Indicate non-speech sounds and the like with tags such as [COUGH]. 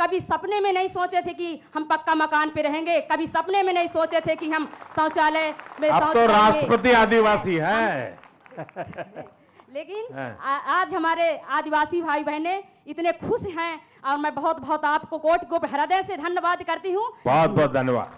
कभी सपने में नहीं सोचे थे कि हम पक्का मकान पे रहेंगे कभी सपने में नहीं सोचे थे कि हम शौचालय में अब तो राष्ट्रपति आदिवासी है। [LAUGHS] लेकिन हाँ। आ- आज हमारे आदिवासी भाई बहने इतने खुश हैं और मैं बहुत बहुत आपको कोट को हृदय से धन्यवाद करती हूँ। बहुत बहुत धन्यवाद।